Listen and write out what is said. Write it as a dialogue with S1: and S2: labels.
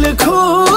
S1: दिल खो